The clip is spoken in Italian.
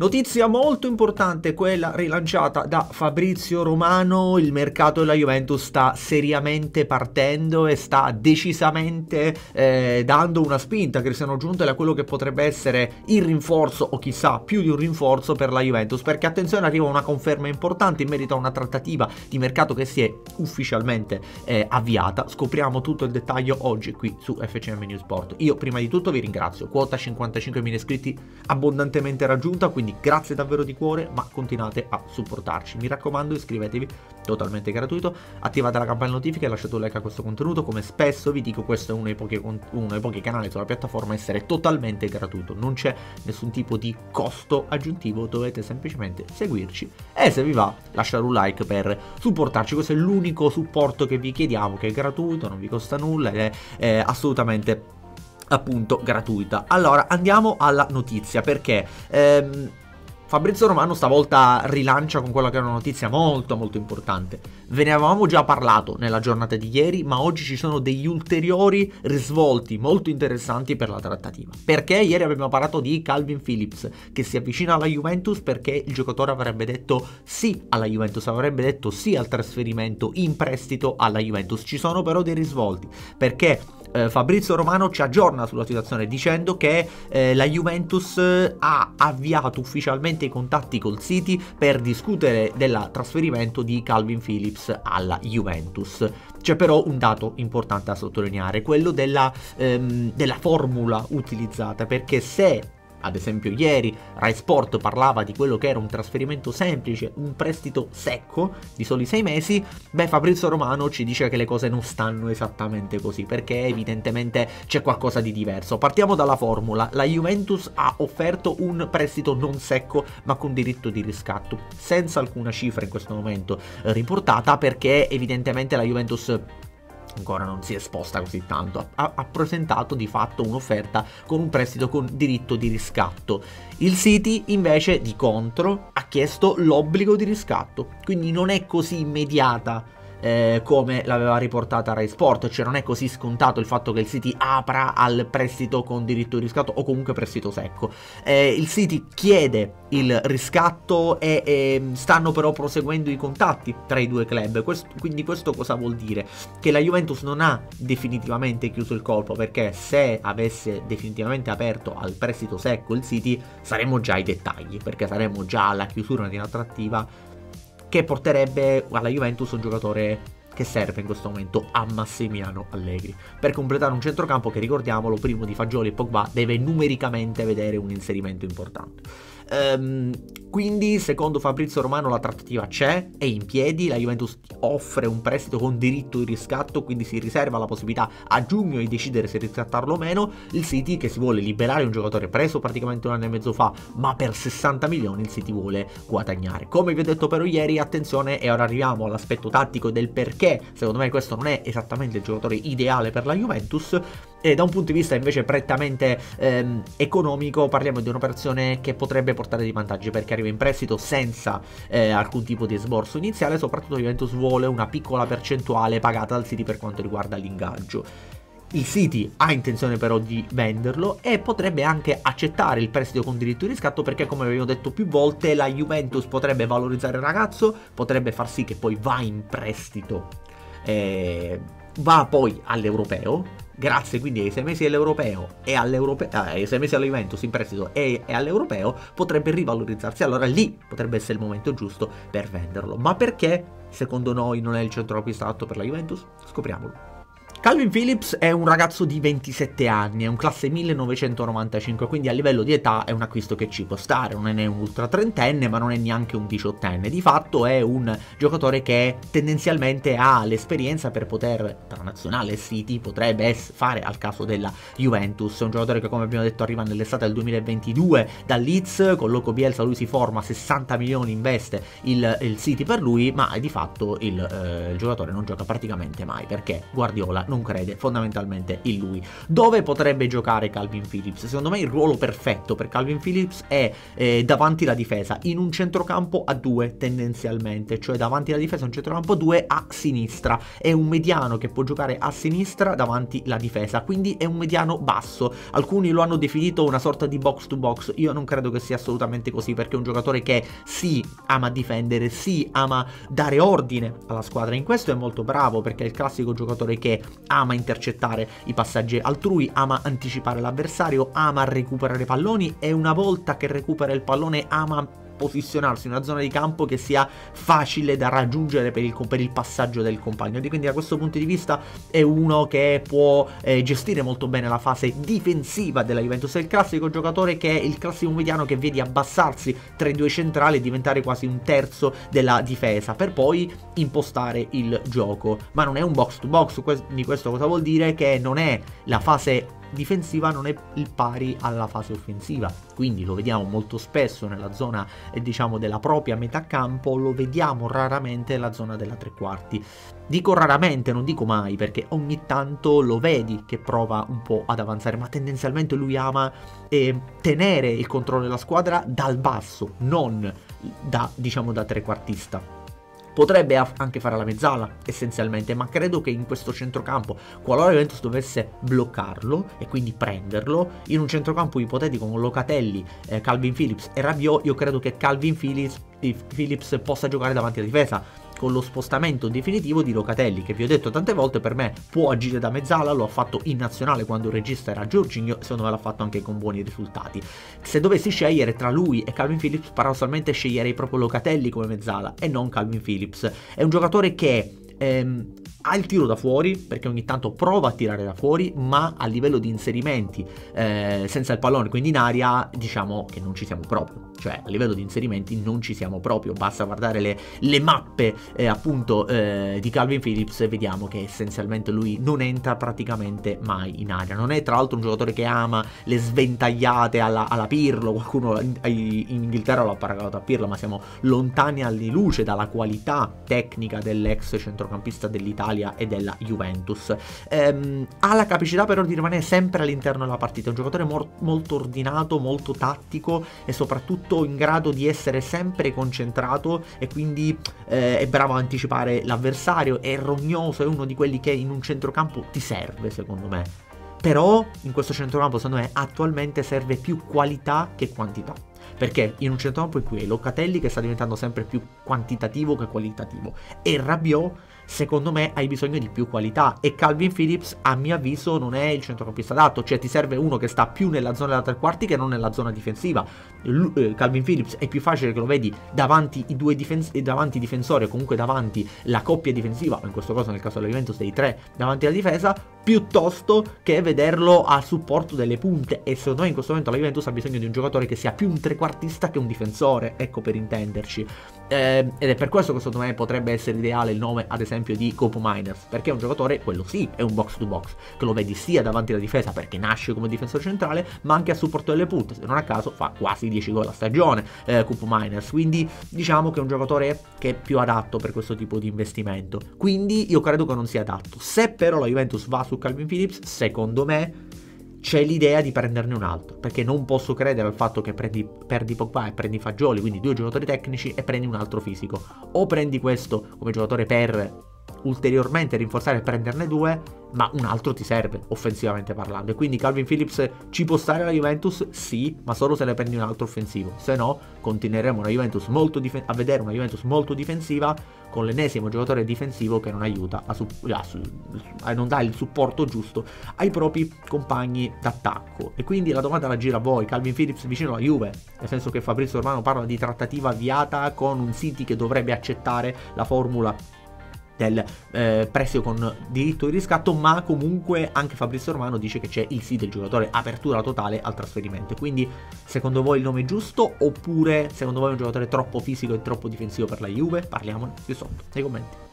Notizia molto importante, quella rilanciata da Fabrizio Romano, il mercato della Juventus sta seriamente partendo e sta decisamente eh, dando una spinta a Cristiano Giuntoli a quello che potrebbe essere il rinforzo o chissà più di un rinforzo per la Juventus, perché attenzione arriva una conferma importante in merito a una trattativa di mercato che si è ufficialmente eh, avviata, scopriamo tutto il dettaglio oggi qui su FCM News Sport. Io prima di tutto vi ringrazio, quota 55.000 iscritti abbondantemente raggiunta, quindi quindi grazie davvero di cuore, ma continuate a supportarci. Mi raccomando, iscrivetevi, totalmente gratuito, attivate la campagna notifiche e lasciate un like a questo contenuto. Come spesso vi dico, questo è uno dei pochi, uno dei pochi canali sulla piattaforma a essere totalmente gratuito. Non c'è nessun tipo di costo aggiuntivo, dovete semplicemente seguirci e se vi va lasciare un like per supportarci. Questo è l'unico supporto che vi chiediamo, che è gratuito, non vi costa nulla ed è, è assolutamente appunto gratuita. Allora andiamo alla notizia perché ehm, Fabrizio Romano stavolta rilancia con quella che è una notizia molto molto importante. Ve ne avevamo già parlato nella giornata di ieri, ma oggi ci sono degli ulteriori risvolti molto interessanti per la trattativa. Perché ieri abbiamo parlato di Calvin Phillips che si avvicina alla Juventus perché il giocatore avrebbe detto sì alla Juventus, avrebbe detto sì al trasferimento in prestito alla Juventus. Ci sono però dei risvolti perché eh, Fabrizio Romano ci aggiorna sulla situazione dicendo che eh, la Juventus eh, ha avviato ufficialmente i contatti col City per discutere del trasferimento di Calvin Phillips alla Juventus. C'è però un dato importante da sottolineare, quello della, ehm, della formula utilizzata, perché se ad esempio ieri Rai Sport parlava di quello che era un trasferimento semplice, un prestito secco di soli sei mesi, beh Fabrizio Romano ci dice che le cose non stanno esattamente così perché evidentemente c'è qualcosa di diverso. Partiamo dalla formula, la Juventus ha offerto un prestito non secco ma con diritto di riscatto, senza alcuna cifra in questo momento riportata perché evidentemente la Juventus ancora non si è esposta così tanto, ha, ha, presentato di fatto un'offerta con un prestito con diritto di riscatto. Il City invece di contro ha chiesto l'obbligo di riscatto, quindi non è così immediata eh, come l'aveva riportata Rai Sport, cioè non è così scontato il fatto che il City apra al prestito con diritto di riscatto o comunque prestito secco. Eh, il City chiede il riscatto e, e, stanno però proseguendo i contatti tra i due club, questo, quindi questo cosa vuol dire? Che la Juventus non ha definitivamente chiuso il colpo perché se avesse definitivamente aperto al prestito secco il City saremmo già ai dettagli perché saremmo già alla chiusura di una trattiva che porterebbe alla Juventus un giocatore che serve in questo momento a Massimiliano Allegri. Per completare un centrocampo che ricordiamolo primo di Fagioli e Pogba deve numericamente vedere un inserimento importante Ehm, quindi, secondo Fabrizio Romano, la trattativa c'è, è in piedi. La Juventus offre un prestito con diritto di riscatto, quindi si riserva la possibilità a giugno di decidere se riscattarlo o meno. Il City, che si vuole liberare un giocatore preso praticamente un anno e mezzo fa, ma per 60 milioni il City vuole guadagnare. Come vi ho detto però ieri, attenzione, e ora arriviamo all'aspetto tattico del perché. Secondo me, questo non è esattamente il giocatore ideale per la Juventus. E da un punto di vista invece prettamente ehm, economico, parliamo di un'operazione che potrebbe portare dei vantaggi perché arriva in prestito senza eh, alcun tipo di esborso iniziale. Soprattutto Juventus vuole una piccola percentuale pagata dal City per quanto riguarda l'ingaggio. Il City ha intenzione però di venderlo e potrebbe anche accettare il prestito con diritto di riscatto perché come abbiamo detto più volte la Juventus potrebbe valorizzare il ragazzo, potrebbe far sì che poi va in prestito, eh, va poi all'europeo grazie quindi ai sei mesi all'europeo e all'europeo, eh, ai sei mesi alla Juventus in prestito e, e all'europeo, potrebbe rivalorizzarsi. Allora lì potrebbe essere il momento giusto per venderlo. Ma perché, secondo noi, non è il centrocampista adatto per la Juventus? Scopriamolo. Calvin Phillips è un ragazzo di 27 anni, è un classe 1995, quindi a livello di età è un acquisto che ci può stare, non è né un ultra trentenne ma non è neanche un diciottenne, di fatto è un giocatore che tendenzialmente ha l'esperienza per poter, tra nazionale e City, potrebbe fare al caso della Juventus, è un giocatore che come abbiamo detto arriva nell'estate del 2022 da Leeds, con Loco Bielsa lui si forma, 60 milioni investe il, il City per lui, ma di fatto il, eh, il giocatore non gioca praticamente mai perché Guardiola non crede fondamentalmente in lui. Dove potrebbe giocare Calvin Phillips? Secondo me il ruolo perfetto per Calvin Phillips è eh, davanti la difesa, in un centrocampo a due tendenzialmente, cioè davanti la difesa un centrocampo a due a sinistra. È un mediano che può giocare a sinistra davanti la difesa, quindi è un mediano basso. Alcuni lo hanno definito una sorta di box to box, io non credo che sia assolutamente così perché è un giocatore che sì ama difendere, sì ama dare ordine alla squadra. In questo è molto bravo perché è il classico giocatore che ama intercettare i passaggi altrui, ama anticipare l'avversario, ama recuperare palloni e una volta che recupera il pallone ama posizionarsi in una zona di campo che sia facile da raggiungere per il, per il passaggio del compagno. Quindi da questo punto di vista è uno che può eh, gestire molto bene la fase difensiva della Juventus. È il classico giocatore che è il classico mediano che vedi abbassarsi tra i due centrali e diventare quasi un terzo della difesa per poi impostare il gioco. Ma non è un box to box, quindi questo cosa vuol dire? Che non è la fase difensiva non è il pari alla fase offensiva. Quindi lo vediamo molto spesso nella zona eh, diciamo della propria metà campo, lo vediamo raramente nella zona della tre quarti. Dico raramente, non dico mai, perché ogni tanto lo vedi che prova un po' ad avanzare, ma tendenzialmente lui ama eh, tenere il controllo della squadra dal basso, non da diciamo da trequartista. Potrebbe anche fare la mezzala, essenzialmente, ma credo che in questo centrocampo, qualora Juventus dovesse bloccarlo e quindi prenderlo, in un centrocampo ipotetico con Locatelli, eh, Calvin Phillips e Rabiot, io credo che Calvin Phillips, Phillips possa giocare davanti alla difesa con lo spostamento definitivo di Locatelli, che vi ho detto tante volte per me può agire da mezzala, lo ha fatto in nazionale quando il regista era Giorginio, secondo me l'ha fatto anche con buoni risultati. Se dovessi scegliere tra lui e Calvin Phillips, paradossalmente sceglierei proprio Locatelli come mezzala e non Calvin Phillips. È un giocatore che ehm, ha il tiro da fuori perché ogni tanto prova a tirare da fuori ma a livello di inserimenti eh, senza il pallone quindi in aria diciamo che non ci siamo proprio. Cioè a livello di inserimenti non ci siamo proprio. Basta guardare le, le mappe eh, appunto eh, di Calvin Phillips e vediamo che essenzialmente lui non entra praticamente mai in aria. Non è tra l'altro un giocatore che ama le sventagliate alla, alla Pirlo. Qualcuno in, in Inghilterra l'ha paragonato a Pirlo ma siamo lontani anni luce dalla qualità tecnica dell'ex centrocampista dell'Italia dell'Italia e della Juventus. Ehm, ha la capacità però di rimanere sempre all'interno della partita, è un giocatore molto ordinato, molto tattico e soprattutto in grado di essere sempre concentrato e quindi eh, è bravo a anticipare l'avversario, è rognoso, è uno di quelli che in un centrocampo ti serve secondo me. Però in questo centrocampo secondo me attualmente serve più qualità che quantità. Perché in un centrocampo in cui hai Locatelli che sta diventando sempre più quantitativo che qualitativo e Rabiot secondo me hai bisogno di più qualità e Calvin Phillips a mio avviso non è il centrocampista adatto, cioè ti serve uno che sta più nella zona della tre quarti che non nella zona difensiva. L- eh, Calvin Phillips è più facile che lo vedi davanti i due difens- davanti difensori o comunque davanti la coppia difensiva, in questo caso nel caso della Juventus dei tre davanti alla difesa, piuttosto che vederlo a supporto delle punte e secondo me in questo momento la Juventus ha bisogno di un giocatore che sia più un trequartista che un difensore, ecco per intenderci. Eh, ed è per questo che secondo me potrebbe essere ideale il nome ad esempio di Copo Miners, perché è un giocatore, quello sì, è un box to box, che lo vedi sia davanti alla difesa perché nasce come difensore centrale, ma anche a supporto delle punte, se non a caso fa quasi 10 gol a stagione eh, Copo Miners, quindi diciamo che è un giocatore che è più adatto per questo tipo di investimento. Quindi io credo che non sia adatto. Se però la Juventus va su Calvin Phillips, secondo me c'è l'idea di prenderne un altro, perché non posso credere al fatto che prendi, perdi Pogba e prendi Fagioli, quindi due giocatori tecnici e prendi un altro fisico. O prendi questo come giocatore per ulteriormente rinforzare e prenderne due, ma un altro ti serve, offensivamente parlando. E quindi Calvin Phillips ci può stare la Juventus? Sì, ma solo se ne prendi un altro offensivo. Se no, continueremo dif- a vedere una Juventus molto difensiva con l'ennesimo giocatore difensivo che non aiuta a, su- a, su- a non dà il supporto giusto ai propri compagni d'attacco. E quindi la domanda la gira a voi, Calvin Phillips vicino alla Juve, nel senso che Fabrizio Romano parla di trattativa avviata con un City che dovrebbe accettare la formula del eh, prestito con diritto di riscatto, ma comunque anche Fabrizio Romano dice che c'è il sì del giocatore, apertura totale al trasferimento. Quindi secondo voi il nome è giusto oppure secondo voi è un giocatore troppo fisico e troppo difensivo per la Juve? Parliamone qui sotto nei commenti.